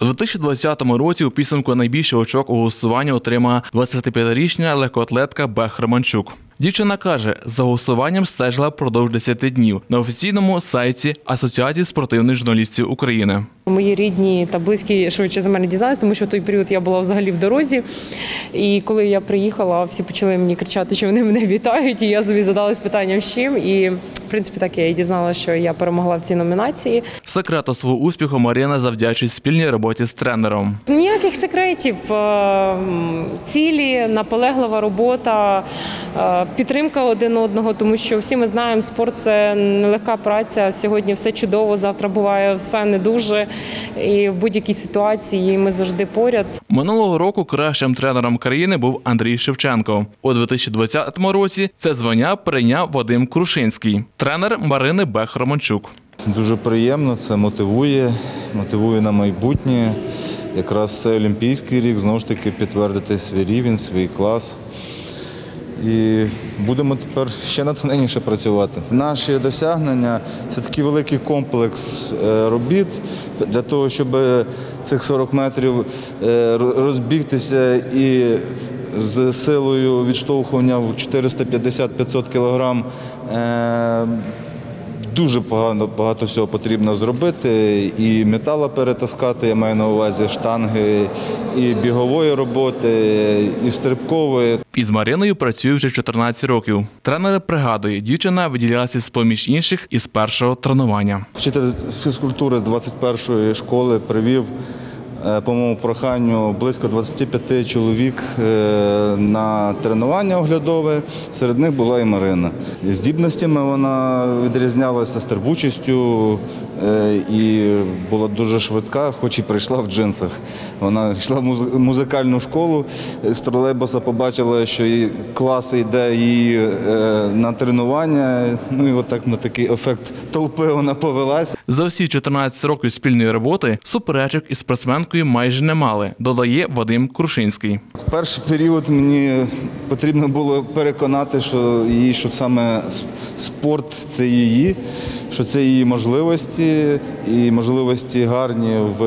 У 2020 році у підсумку найбільший очок у голосуванні отримала 25-річна легкоатлетка Бех Романчук. Дівчина каже, за голосуванням стежила впродовж 10 днів на офіційному сайті Асоціації спортивних журналістів України. Мої рідні та близькі швидше за мене дізналися, тому що в той період я була взагалі в дорозі. І коли я приїхала, всі почали мені кричати, що вони мене вітають. І я собі задалась питанням з чим. І в принципі так я і дізналася, що я перемогла в цій номінації. Секрету свого успіху Марина завдячує спільній роботі з тренером. Ніяких секретів, Е, цілі, наполеглива робота, е, підтримка один одного, тому що всі ми знаємо, спорт це нелегка праця. Сьогодні все чудово, завтра буває все не дуже. І в будь-якій ситуації ми завжди поряд. Минулого року кращим тренером країни був Андрій Шевченко. У 2020 році це звання прийняв Вадим Крушинський, тренер Марини Бех Романчук. Дуже приємно, це мотивує, мотивує на майбутнє. Якраз цей олімпійський рік знову ж таки підтвердити свій рівень, свій клас. І будемо тепер ще натхненніше працювати. Наші досягнення це такий великий комплекс е, робіт для того, щоб цих 40 метрів е, розбігтися і з силою відштовхування в 450-500 кілограм. е, Дуже багато, багато всього потрібно зробити. І метала перетаскати, я маю на увазі штанги, і бігової роботи, і стрибкової. Із Мариною працює вже 14 років. Тренер пригадує, дівчина виділялася з поміж інших із першого тренування. Вчитель фізкультури з 21-ї школи привів, по моєму проханню, близько 25 чоловік е, на тренування оглядове. Серед них була і Марина. Здібностями вона відрізнялася стербучістю е, і була дуже швидка, хоч і прийшла в джинсах. Вона йшла в муз- музикальну школу, е, з тролейбуса побачила, що її клас йде її е, на тренування. Ну і отак на такий ефект толпи вона повелась. За всі 14 років спільної роботи суперечок із спортсменкою майже не мали, додає Вадим Крушинський. В перший період мені потрібно було переконати, що її, що саме спорт це її, що це її можливості і можливості гарні в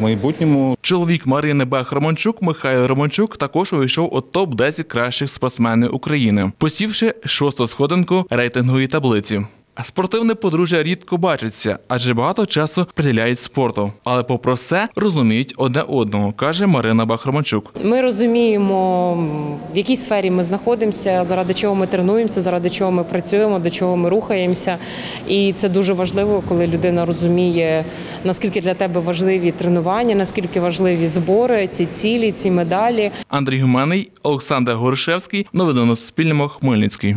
майбутньому. Чоловік Марини Бех Романчук Михайло Романчук також увійшов у топ 10 кращих спортсменів України, посівши шосту сходинку рейтингової таблиці. Спортивне подружжя рідко бачиться, адже багато часу приділяють спорту. Але попри все розуміють одне одного, каже Марина Бахроманчук. Ми розуміємо, в якій сфері ми знаходимося, заради чого ми тренуємося, заради чого ми працюємо, до чого ми рухаємося. І це дуже важливо, коли людина розуміє, наскільки для тебе важливі тренування, наскільки важливі збори, ці цілі, ці медалі. Андрій Гуменний, Олександр Горишевський. Новини на Суспільному. Хмельницький.